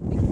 you.